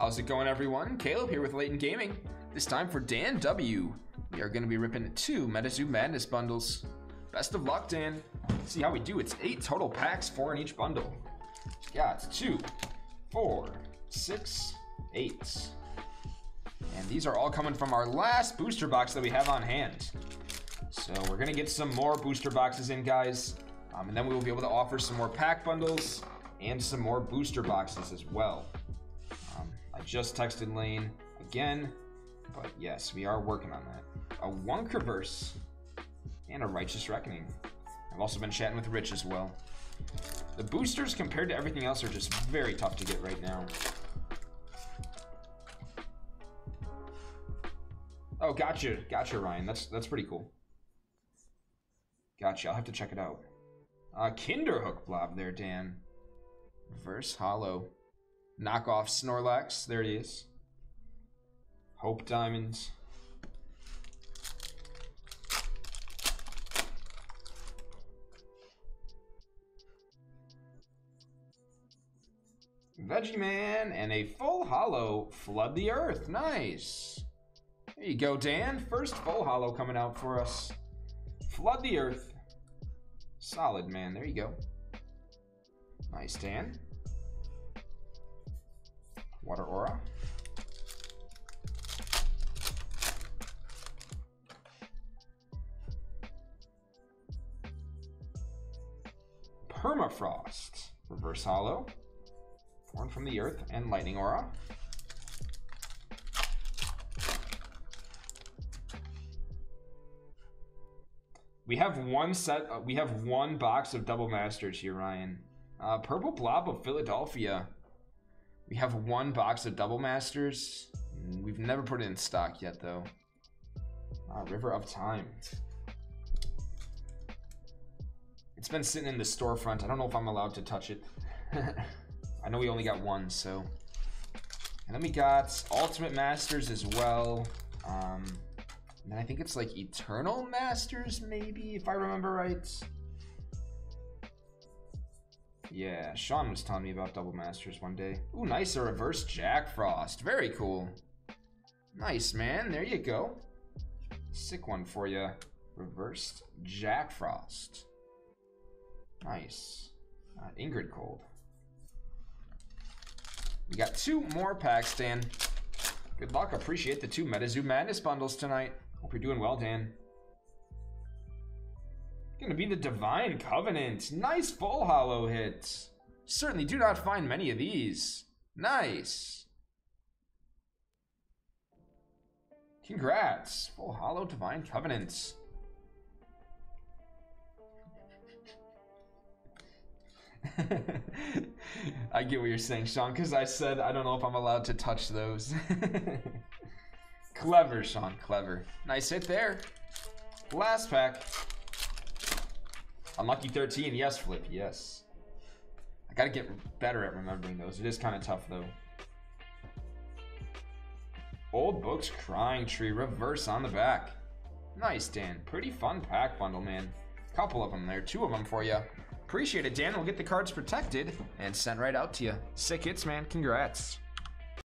How's it going, everyone? Caleb here with Layton Gaming. This time for Dan W. We are going to be ripping two MetaZoo Madness bundles. Best of luck, Dan. See how we do. It's eight total packs, four in each bundle. Yeah, it's two, four, six, eight. And these are all coming from our last booster box that we have on hand. So we're gonna get some more booster boxes in, guys. Um, and then we will be able to offer some more pack bundles and some more booster boxes as well. I just texted Lane again, but yes, we are working on that. A Wunk Reverse and a Righteous Reckoning. I've also been chatting with Rich as well. The boosters compared to everything else are just very tough to get right now. Oh, gotcha, gotcha, Ryan. That's that's pretty cool. Gotcha. I'll have to check it out. Uh, Kinderhook blob there, Dan. Reverse hollow. Knockoff Snorlax. There it is. Hope Diamonds. Veggie Man and a full hollow Flood the Earth. Nice. There you go, Dan. First full hollow coming out for us. Flood the Earth. Solid, man. There you go. Nice, Dan. Water Aura. Permafrost. Reverse Hollow. Born from the Earth and Lightning Aura. We have one set. Uh, we have one box of double masters here, Ryan. Uh, Purple Blob of Philadelphia. We have one box of double masters. We've never put it in stock yet, though. Uh, River of Time. It's been sitting in the storefront. I don't know if I'm allowed to touch it. I know we only got one, so. And then we got Ultimate Masters as well. Um, and I think it's like Eternal Masters, maybe, if I remember right. Yeah, Sean was telling me about Double Masters one day. Ooh, nice, a reverse Jack Frost. Very cool. Nice, man. There you go. Sick one for you. Reversed Jack Frost. Nice. Uh, Ingrid Cold. We got two more packs, Dan. Good luck. Appreciate the two MetaZoo Madness bundles tonight. Hope you're doing well, Dan. Gonna be the Divine Covenant. Nice full hollow hit. Certainly do not find many of these. Nice. Congrats. Full hollow Divine Covenant. I get what you're saying, Sean, because I said I don't know if I'm allowed to touch those. clever, Sean, clever. Nice hit there. Last pack. Unlucky 13, yes, Flip, yes. I gotta get better at remembering those. It is kind of tough, though. Old Books Crying Tree, reverse on the back. Nice, Dan. Pretty fun pack bundle, man. Couple of them there, two of them for you. Appreciate it, Dan. We'll get the cards protected and sent right out to you. Sick hits, man. Congrats.